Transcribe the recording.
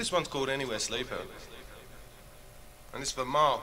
This one's called Anywhere Sleeper. And it's for Mark